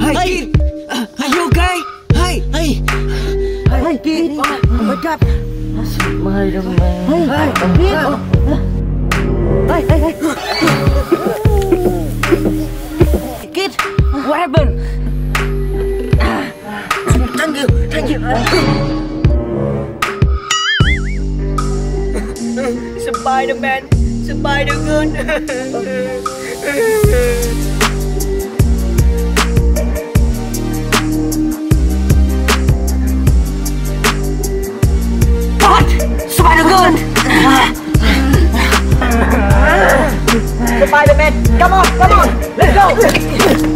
Hey, kid! uh, Are you okay? Hey! Hey! Hey, kid! Wake up! Mời đồng mẹ. Hey! Hey! kid. Hey! Hey! Hey! Kid! What happened? Spider-Man Spider gun What? Spider gun! Spider-Man Come on Come on Let's go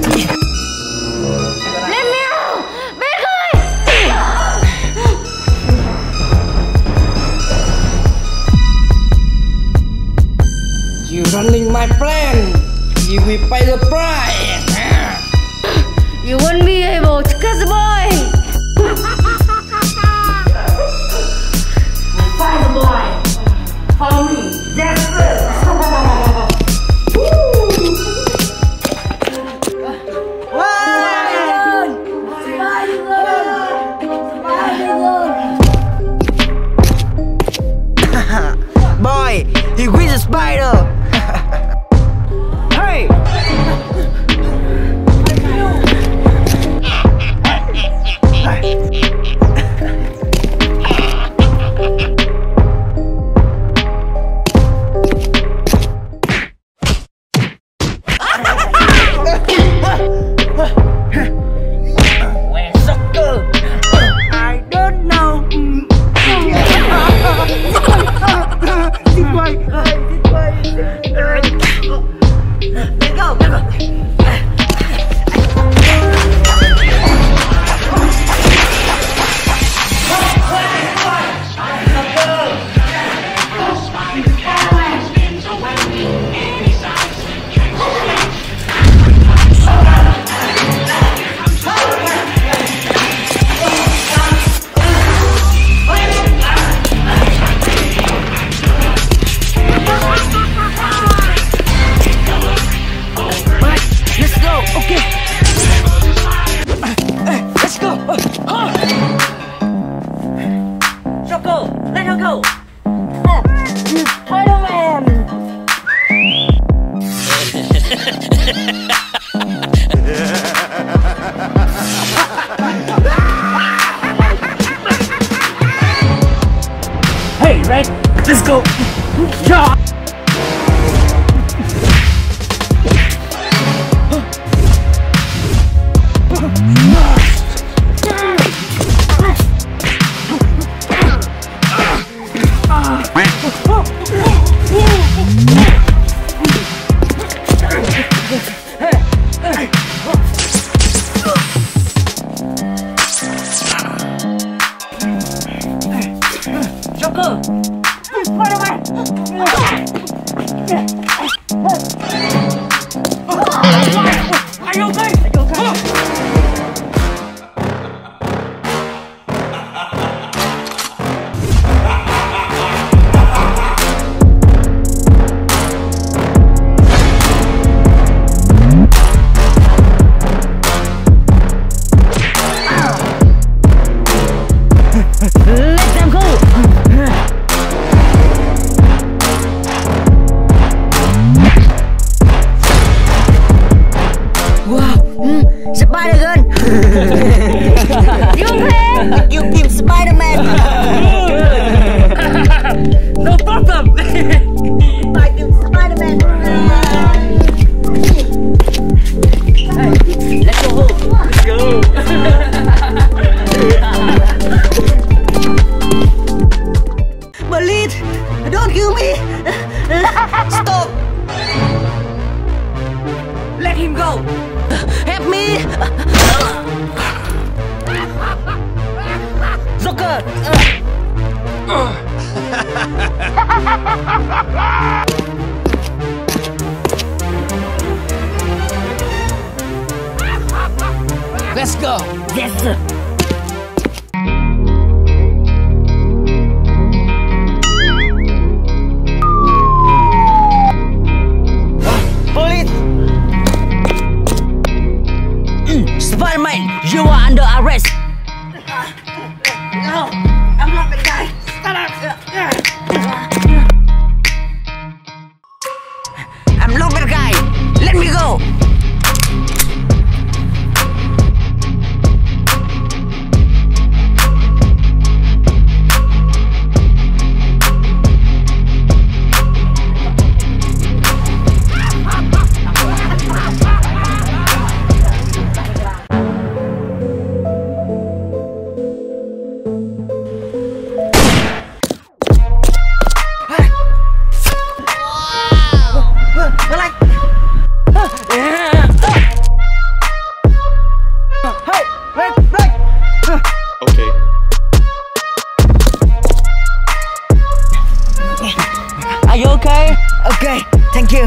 Okay,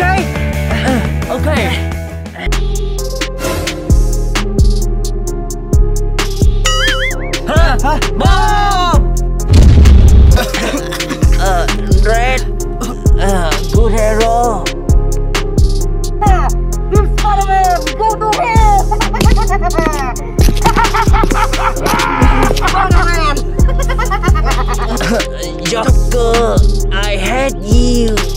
are you okay? okay. Huh? Huh? Mom! uh, Red, uh, good hero. You Spider-Man! Go to hell! Spider-Man! Joker, I you.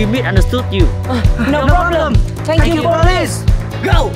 We misunderstood you. No, problem. Thank, you, police. Go.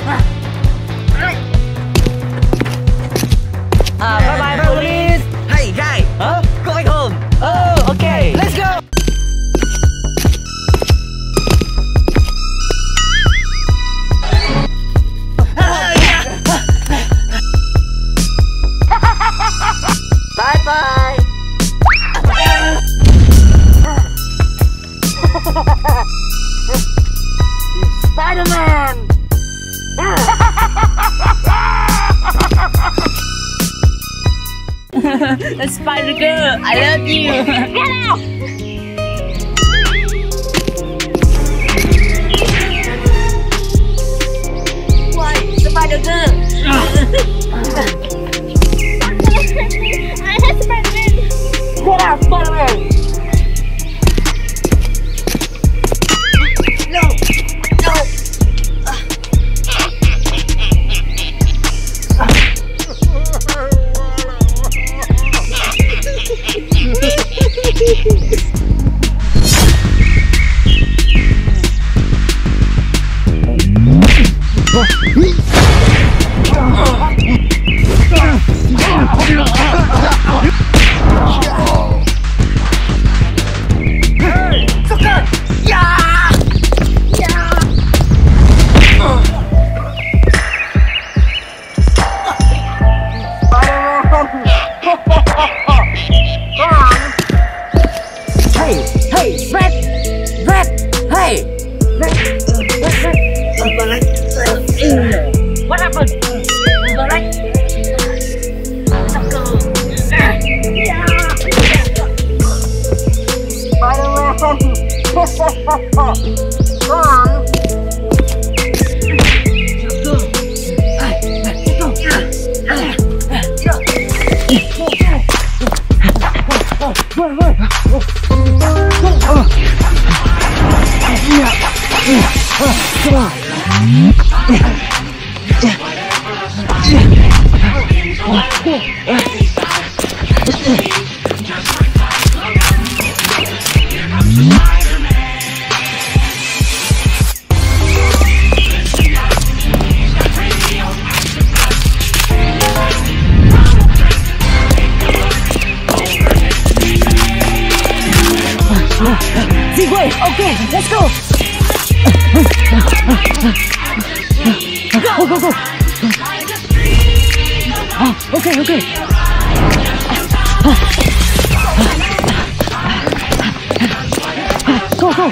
Go,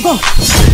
go. Go,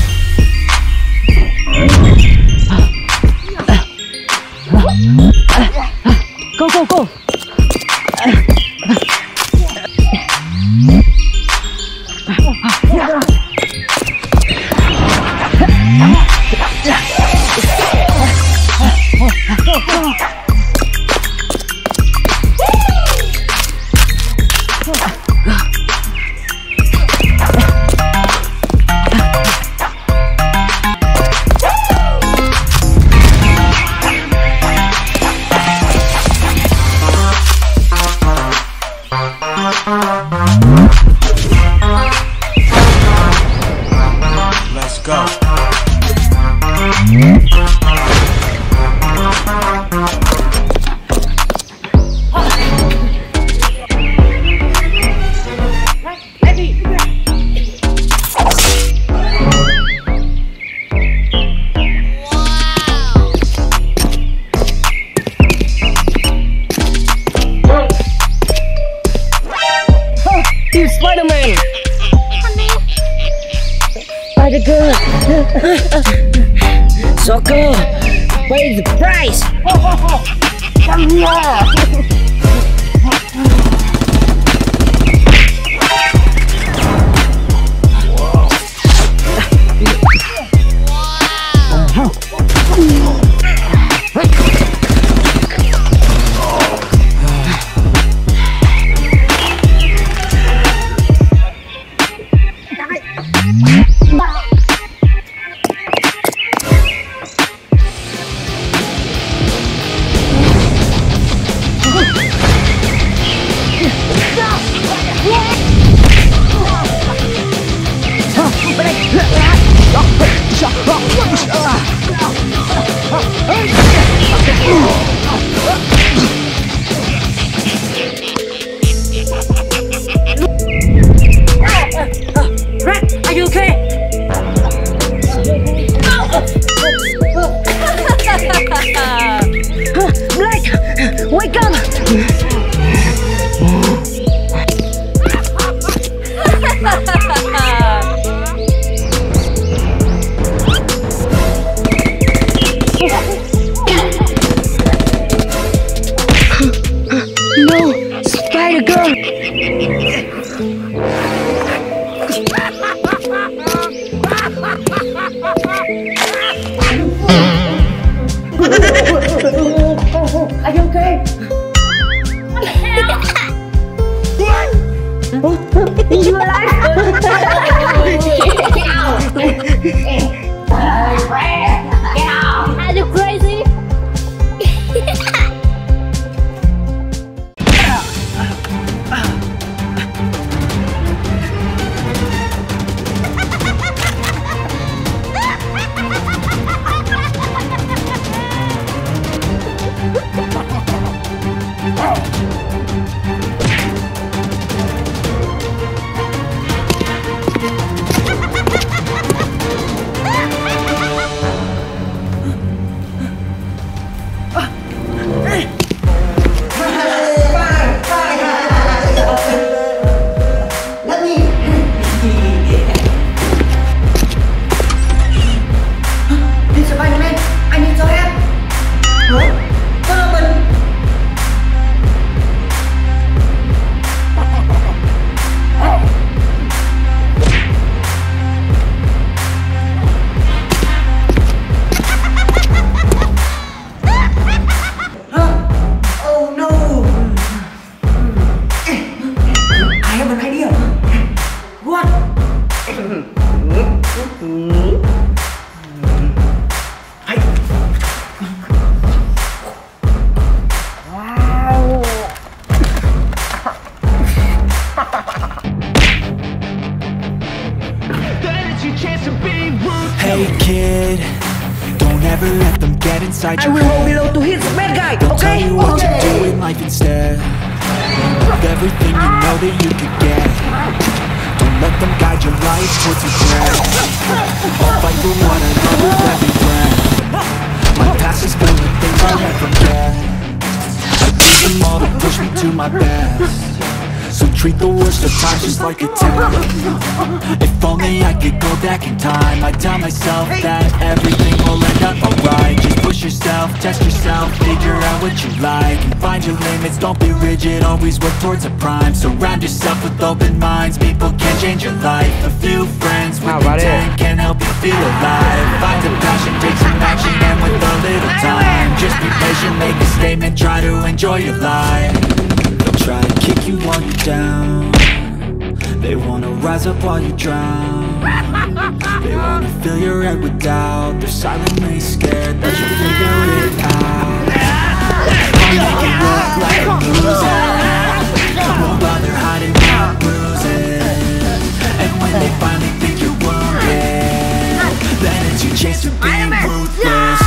open minds. People can change your life. A few friends with ah, intent can help you feel alive. Find a passion, take some action And with a little time Just be patient, make a statement Try to enjoy your life. They'll try to kick you while you're down. They wanna rise up while you drown. They wanna fill your head with doubt. They're silently scared that you figure it out. Wanna look like a loser. chance of being ruthless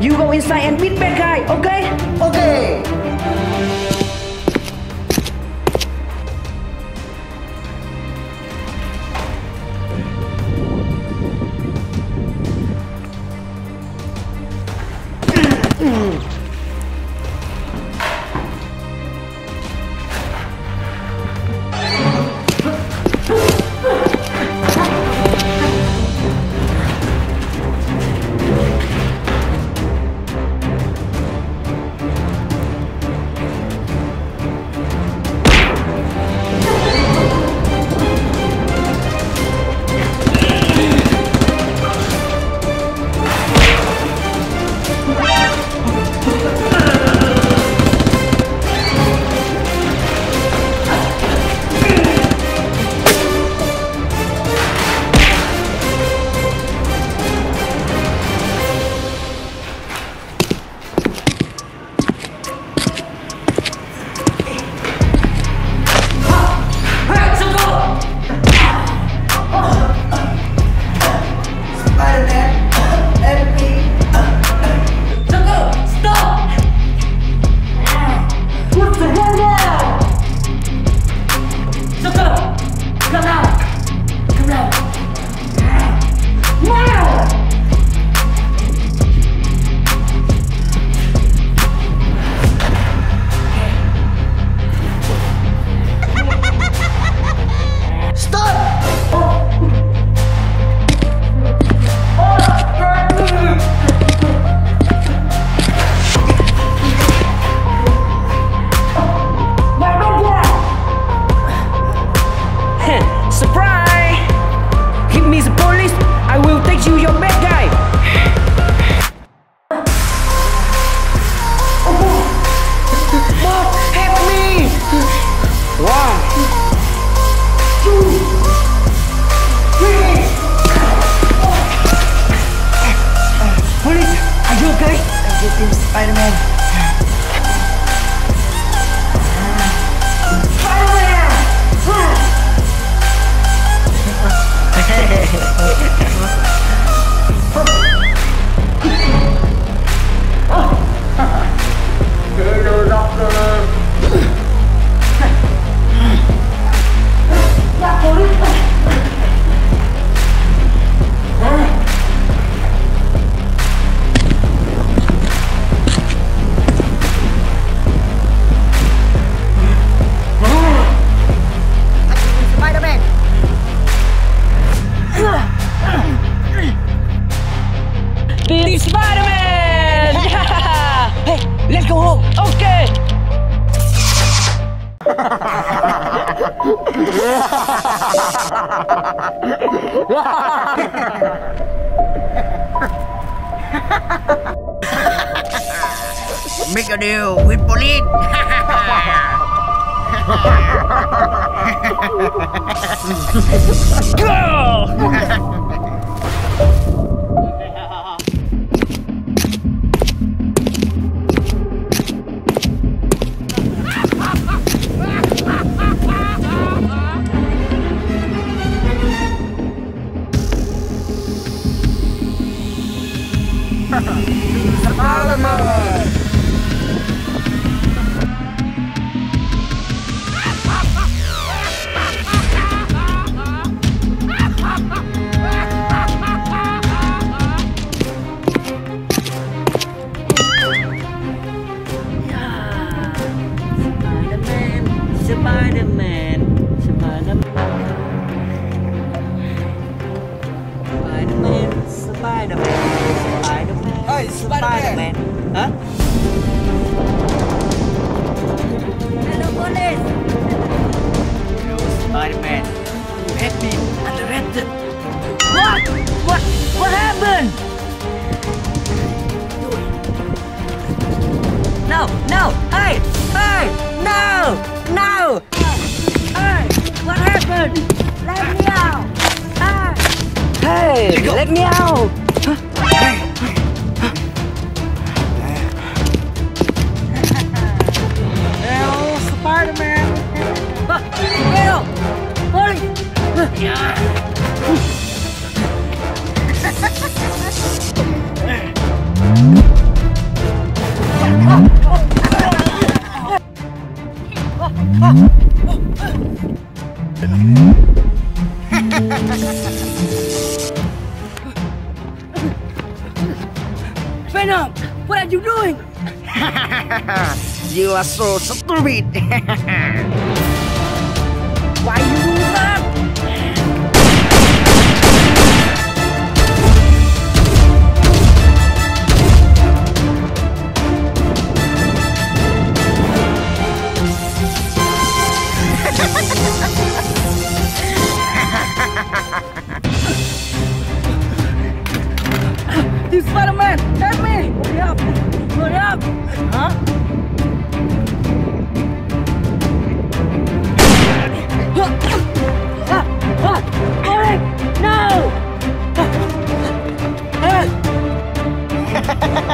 You go inside and beat bad guy, okay? Okay!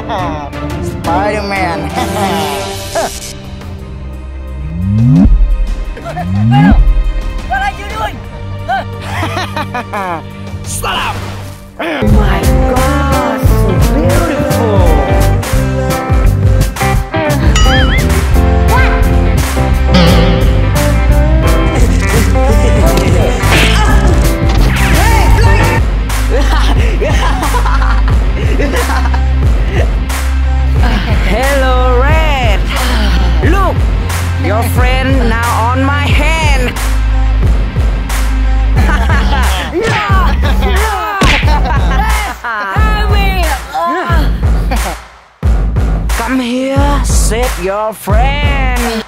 Spider-Man. Venom, what are you doing? Shut up! My God, so beautiful. friend now on my hand. Come here, sit your friend.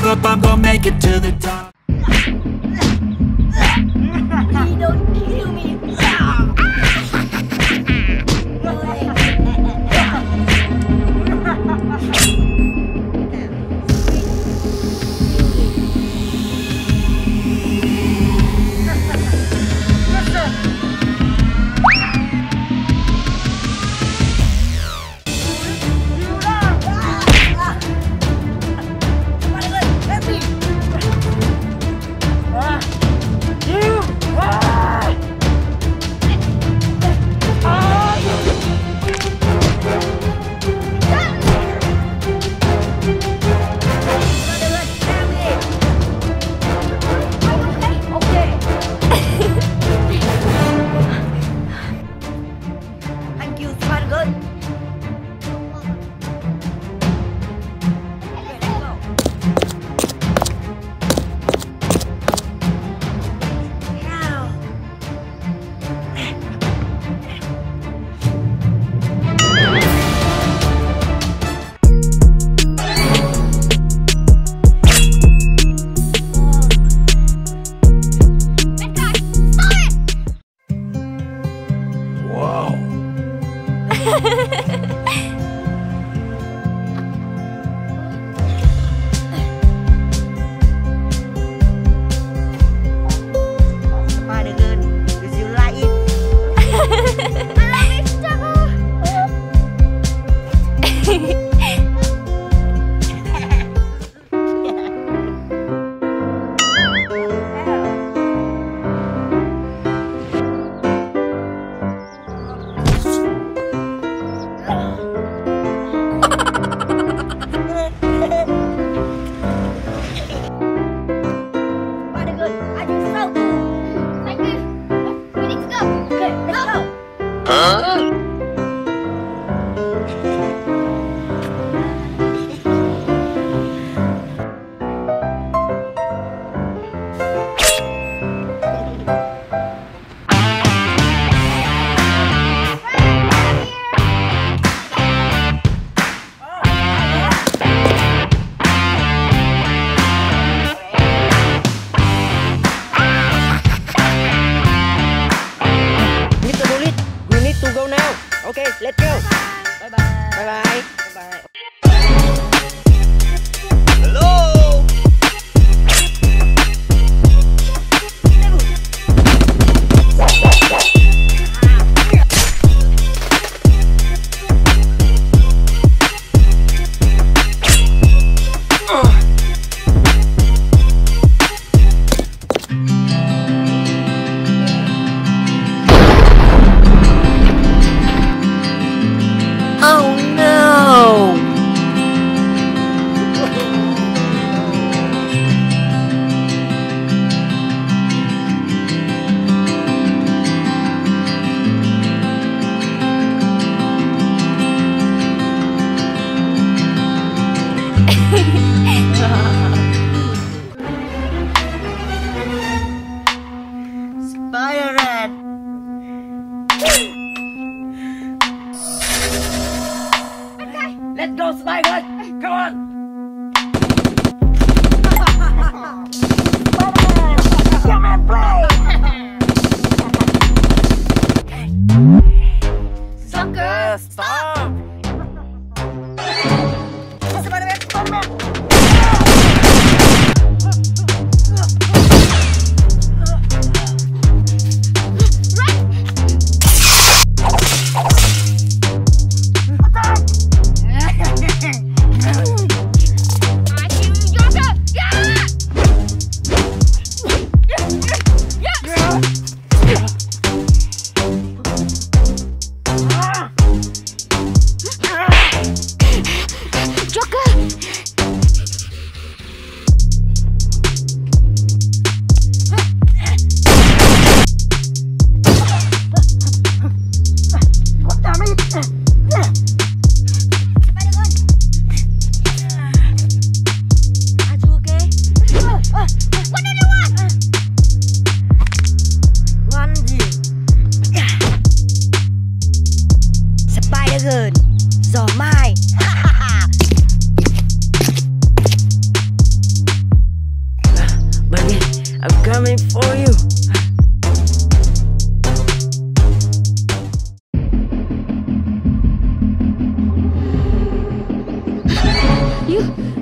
Give up, I'm gonna make it to the top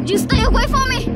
You, you stay away from me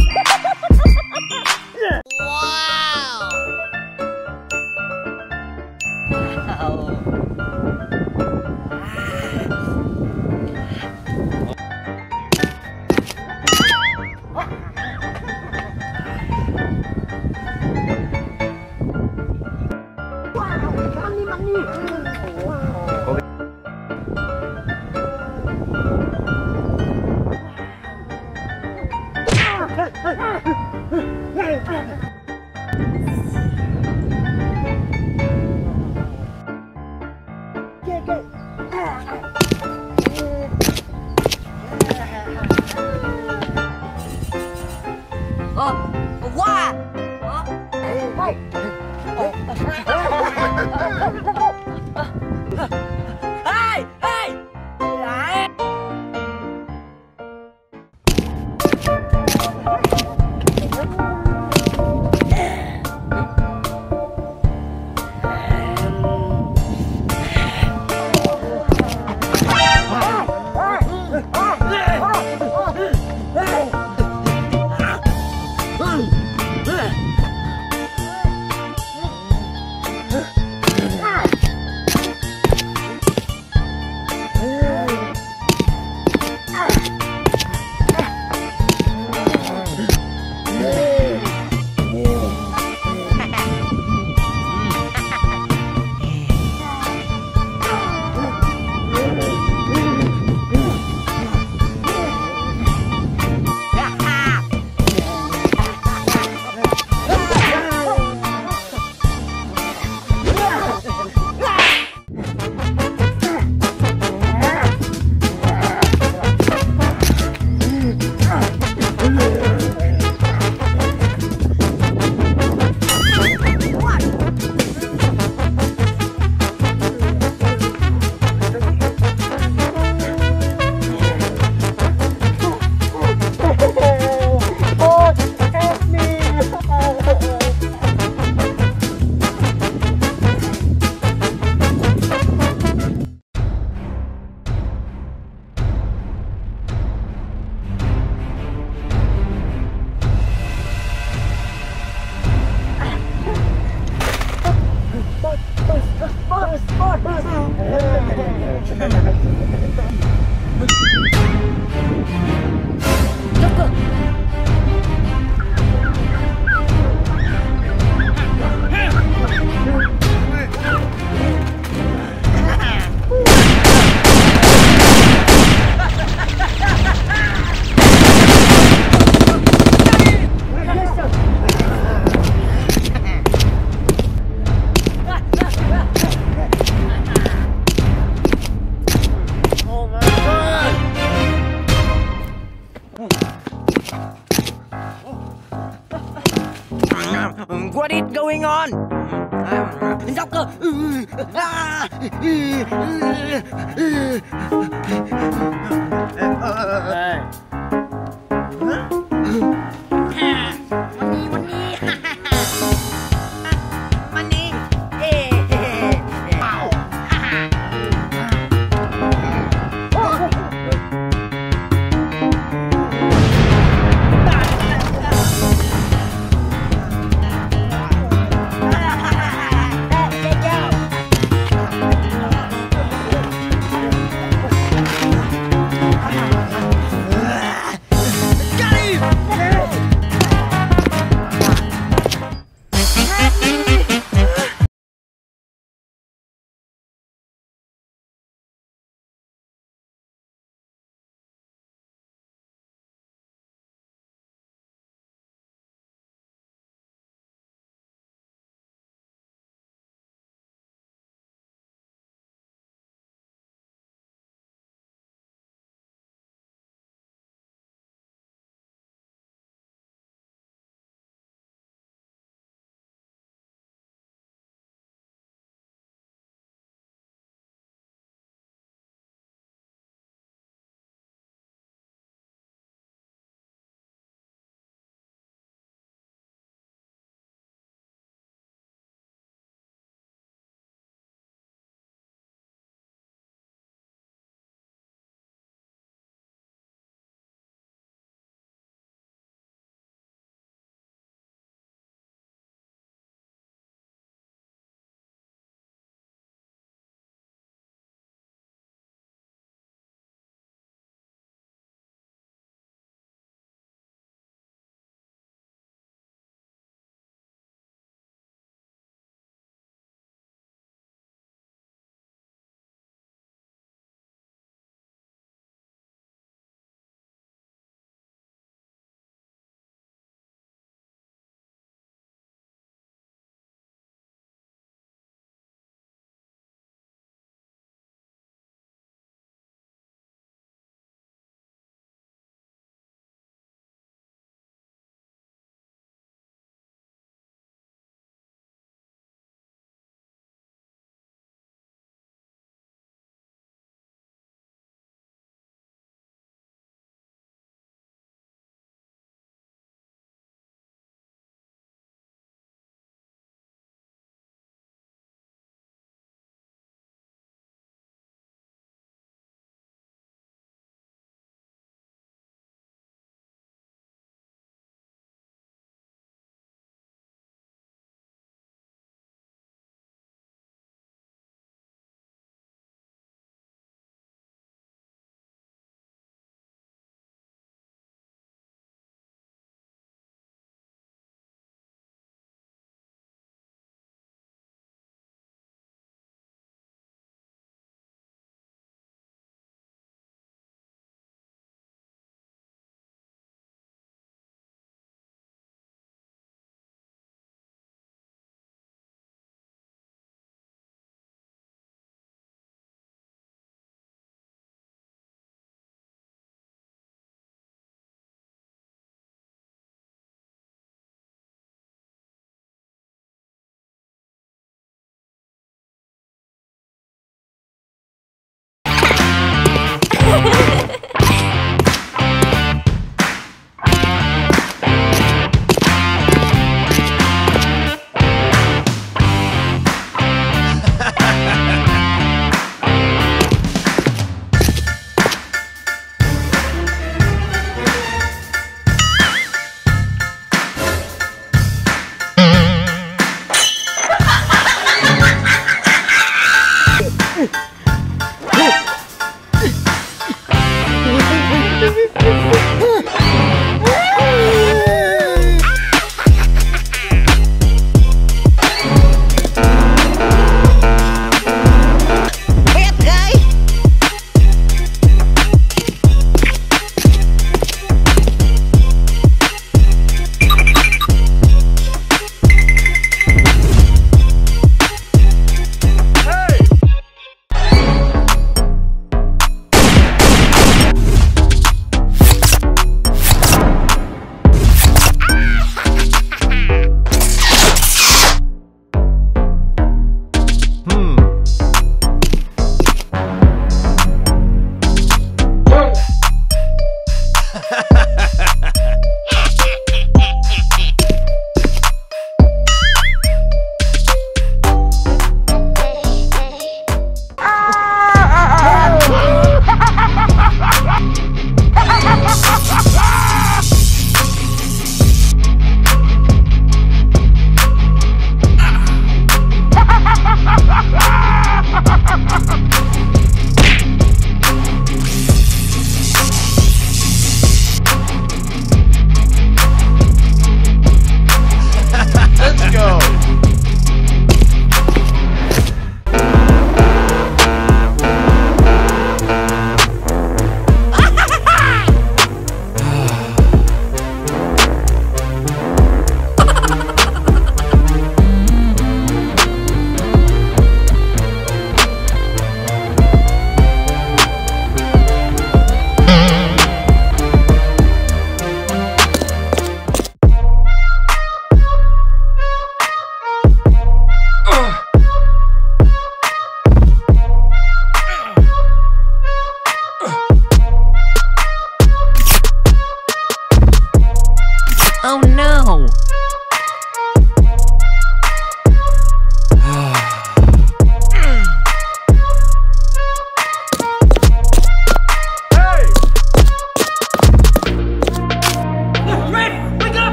going on?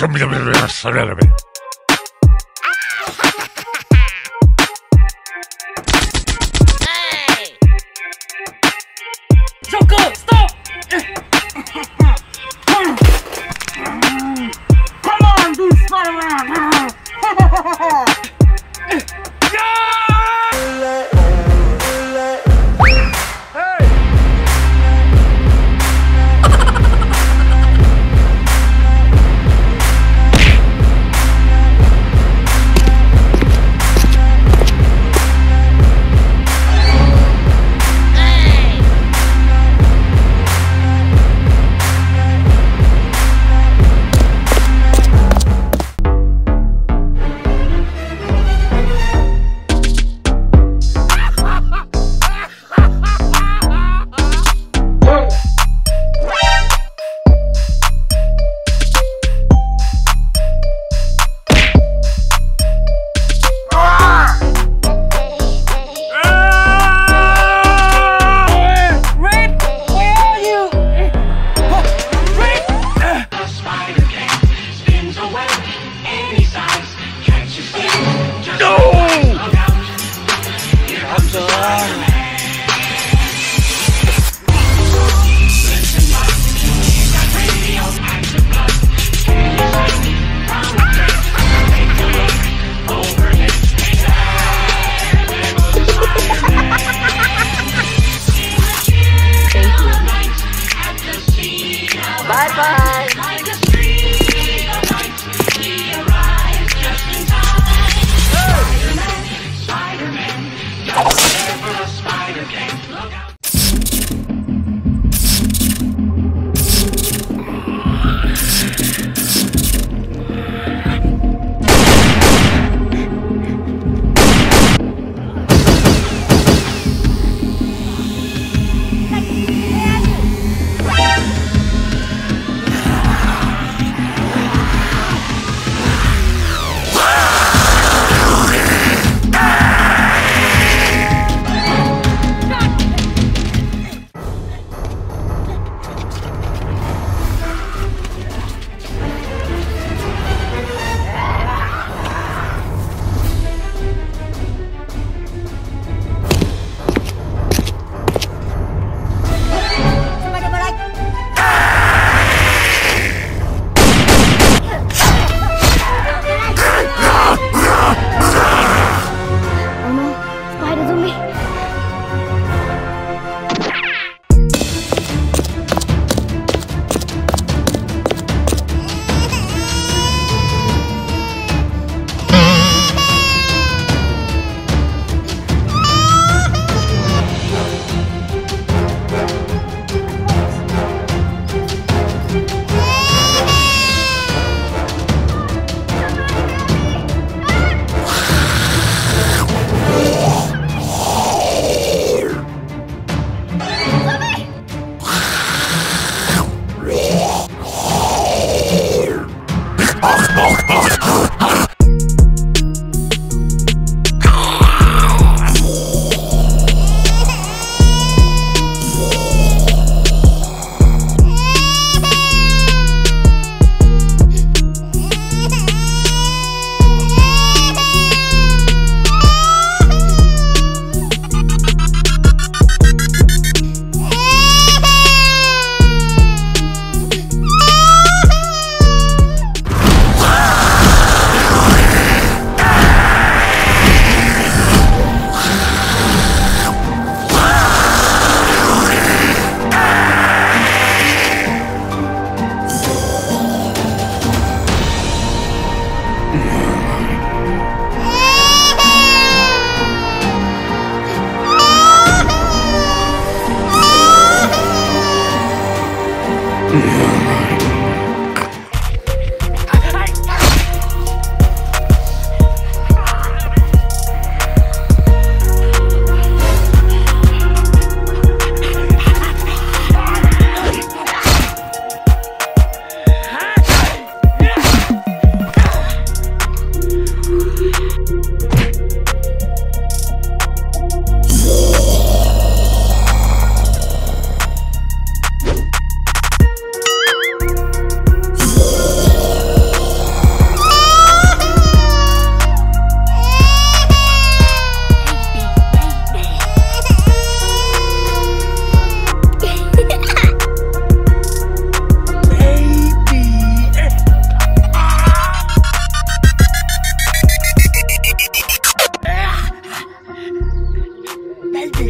Joker,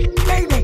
baby.